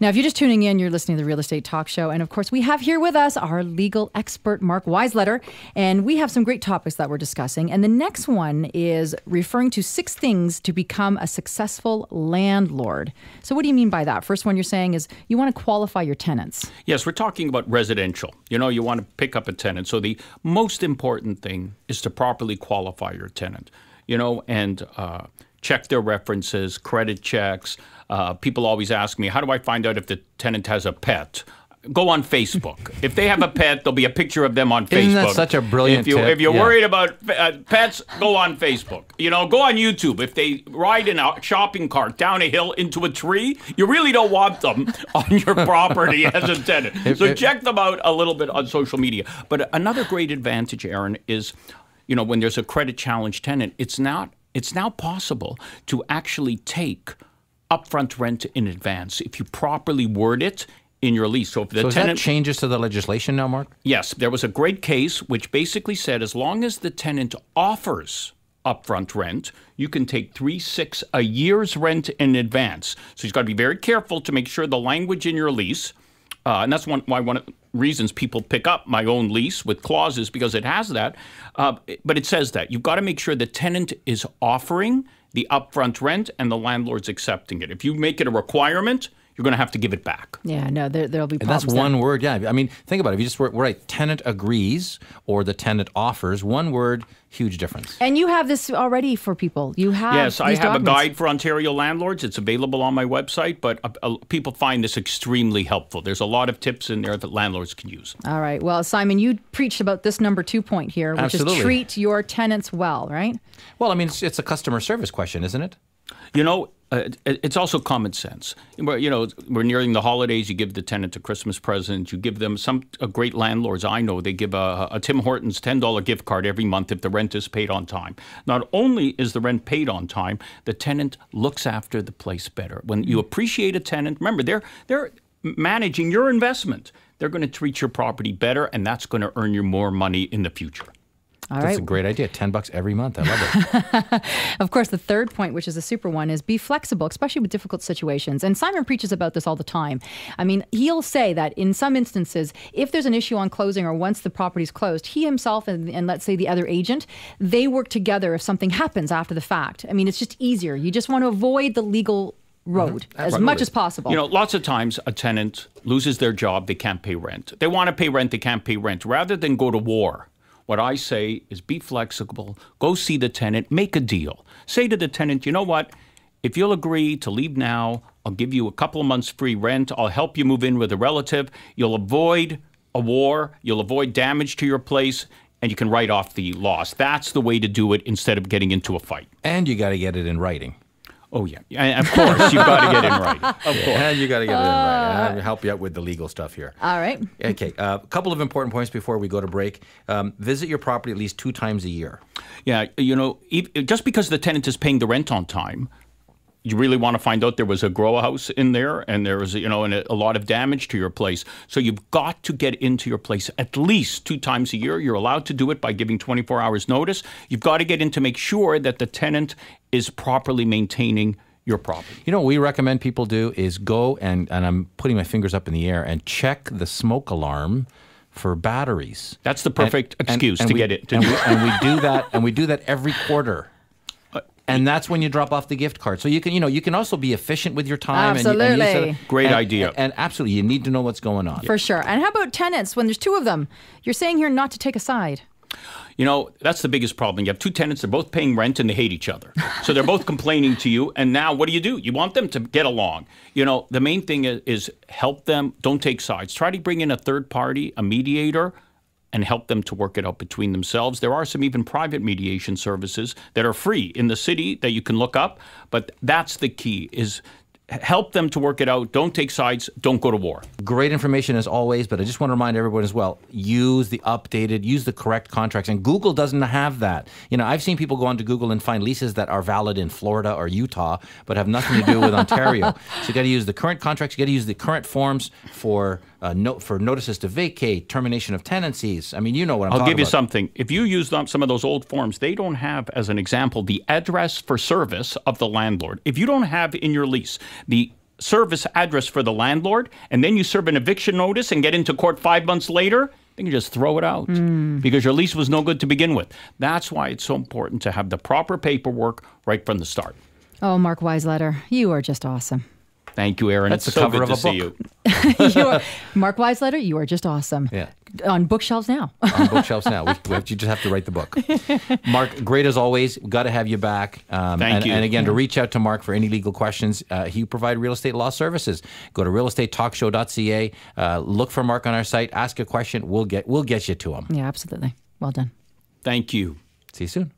Now, if you're just tuning in, you're listening to the Real Estate Talk Show. And of course, we have here with us our legal expert, Mark Weisleder. And we have some great topics that we're discussing. And the next one is referring to six things to become a successful landlord. So, what do you mean by that? First one you're saying is you want to qualify your tenants. Yes, we're talking about residential. You know, you want to pick up a tenant. So, the most important thing is to properly qualify your tenant, you know, and uh, check their references, credit checks. Uh, people always ask me, how do I find out if the tenant has a pet? Go on Facebook. if they have a pet, there'll be a picture of them on Facebook. Isn't that such a brilliant If, you, tip? if you're Yeah. worried about uh, pets, go on Facebook. You know, go on YouTube. If they ride in a shopping cart down a hill into a tree, you really don't want them on your property as a tenant. so if- check them out a little bit on social media. But another great advantage, Aaron, is you know when there's a credit challenge tenant, it's not it's now possible to actually take upfront rent in advance if you properly word it in your lease. So if the So tenant changes to the legislation now, Mark? Yes, there was a great case which basically said as long as the tenant offers upfront rent, you can take three six a year's rent in advance. So you've got to be very careful to make sure the language in your lease, uh, and that's one why one reasons people pick up my own lease with clauses because it has that. Uh, but it says that you've got to make sure the tenant is offering the upfront rent and the landlord's accepting it. If you make it a requirement, you're going to have to give it back. Yeah, no, there, there'll be And problems. that's there. one word. Yeah. I mean, think about it. If you just were, right, tenant agrees or the tenant offers, one word, huge difference. And you have this already for people. You have Yes, I these have a guide for Ontario landlords. It's available on my website, but uh, uh, people find this extremely helpful. There's a lot of tips in there that landlords can use. All right. Well, Simon, you preached about this number two point here, which Absolutely. is treat your tenants well, right? Well, I mean, it's, it's a customer service question, isn't it? You know, uh, it's also common sense. You know, we're nearing the holidays. You give the tenant a Christmas present. You give them some uh, great landlords I know. They give a, a Tim Hortons ten dollar gift card every month if the rent is paid on time. Not only is the rent paid on time, the tenant looks after the place better. When you appreciate a tenant, remember they're they're managing your investment. They're going to treat your property better, and that's going to earn you more money in the future. All That's right. a great idea. 10 bucks every month. I love it. Of course, the third point, which is a super one, is be flexible, especially with difficult situations. And Simon preaches about this all the time. I mean, he'll say that in some instances, if there's an issue on closing or once the property's closed, he himself and, and let's say the other agent, they work together if something happens after the fact. I mean, it's just easier. You just want to avoid the legal mm-hmm. road as much as possible. You know, lots of times a tenant loses their job, they can't pay rent. They want to pay rent, they can't pay rent. Rather than go to war, what I say is be flexible, go see the tenant, make a deal. Say to the tenant, you know what? If you'll agree to leave now, I'll give you a couple of months free rent. I'll help you move in with a relative. You'll avoid a war, you'll avoid damage to your place, and you can write off the loss. That's the way to do it instead of getting into a fight. and you got to get it in writing. Oh, yeah. And of course, you've got to get in right. Of course. And you got to get it in writing. I'll help you out with the legal stuff here. all right. Okay, a uh, couple of important points before we go to break. Um, visit your property at least two times a year. Yeah, you know, ev- just because the tenant is paying the rent on time, you really want to find out there was a grow house in there and there was, you know, and a, a lot of damage to your place. So you've got to get into your place at least two times a year. You're allowed to do it by giving 24 hours notice. You've got to get in to make sure that the tenant is properly maintaining your property. You know what we recommend people do is go and, and I'm putting my fingers up in the air and check the smoke alarm for batteries. That's the perfect excuse to we, get it. To and, do we, it. and we do that and we do that every quarter. And that's when you drop off the gift card. So you can, you know, you can also be efficient with your time. And, you- and use Absolutely. it- Great and- idea. And, and absolutely, you need to know what's going on. For sure. And how about tenants when there's two of them? You're saying here not to take a side. You know, that's the biggest problem. You have two tenants, they're both paying rent and they hate each other. So they're both complaining to you. And now what do you do? You want them to get along. You know, the main thing is, is help them, don't take sides. Try to bring in a third party, a mediator, and help them to work it out between themselves. There are some even private mediation services that are free in the city that you can look up. But that's the key is help them to work it out. Don't take sides. Don't go to war. Great information as always, but I just want to remind everyone as well use the updated, use the correct contracts. And Google doesn't have that. You know, I've seen people go onto Google and find leases that are valid in Florida or Utah, but have nothing to do with Ontario. So you got to use the current contracts, you got to use the current forms for uh, no, for notices to vacate, termination of tenancies. I mean, you know what I'm talking about. I'll give you about. something. If you use some of those old forms, they don't have, as an example, the address for service of the landlord. If you don't have in your lease the service address for the landlord, and then you serve an eviction notice and get into court five months later, then you just throw it out hmm. because your lease was no good to begin with. That's why it's so important to have the proper paperwork right from the start. Oh, Mark Weisleder, you are just awesome. Thank you, Aaron. That's it's the so cover good of to a see book. you. You are, Mark Weisleder, you are just awesome. Yeah. On bookshelves now. on bookshelves now. We, we have, you just have to write the book. Mark, great as always. Got to have you back. Um, Thank and, you. And again, to reach out to Mark for any legal questions, uh, he provide real estate law services. Go to realestatetalkshow.ca. Uh, look for Mark on our site. Ask a question. We'll get we'll get you to him. yeah, absolutely. Well done. Thank you. See you soon.